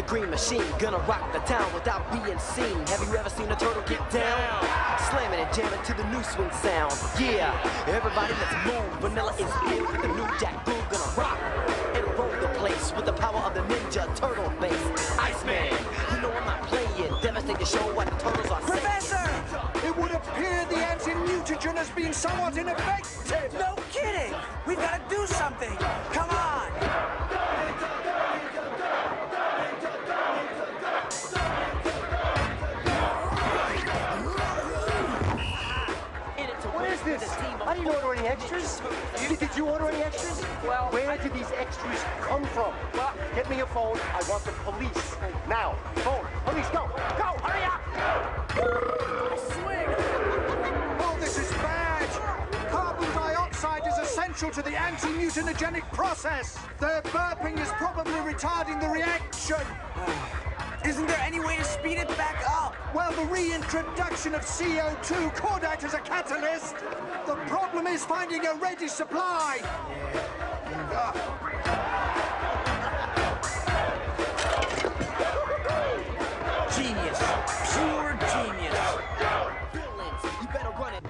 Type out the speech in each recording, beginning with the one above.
green machine, gonna rock the town without being seen. Have you ever seen a turtle get down? Slamming and jamming to the new swing sound. Yeah, everybody let's move. Vanilla is here with the new Jack Groove, gonna rock and roll the place with the power of the Ninja Turtle bass. Iceman, you know I'm not playing. Devastate the show what the turtles are saying. Professor! It would appear the anti-mutagen has been somewhat ineffective. No kidding! We've got to do something! Come this? I didn't order any extras. Did, did you order any extras? Well, where did these extras come from? Well, get me a phone. I want the police now. Phone. Police, go, go, hurry up! Swing. Oh, this is bad. Carbon dioxide is essential to the anti-mutagenic process. Their burping is probably retarding the reaction. Isn't there any way to speed it back up? Well, the reintroduction of CO2 could act as a catalyst. The problem is finding a ready supply. Genius. Pure genius. You better run it.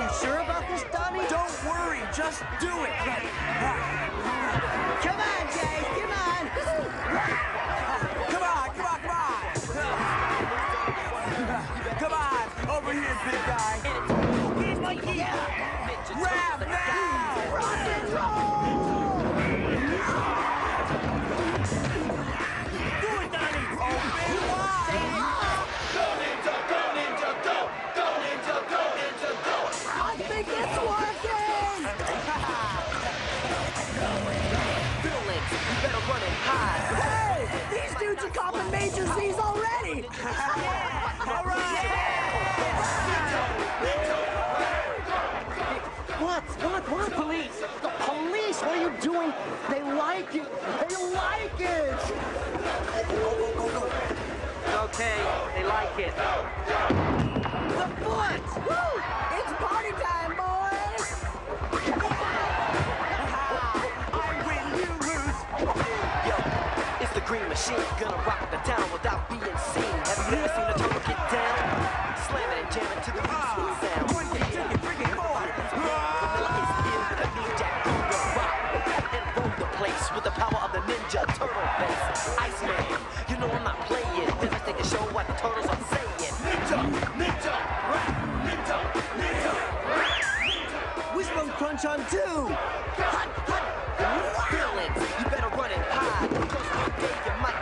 You sure about this, Donnie? Don't worry, just do it. Come on, here, big guy. Here's my it! Okay, they like it. The foot. Woo! It's party time, boys. I win, you lose! Yo, it's the green machine, gonna rock the town without being seen. Have you ever seen a turtle get down? Slamming and jamming to the swing sound. punch on two. You better run and hide, because one day you might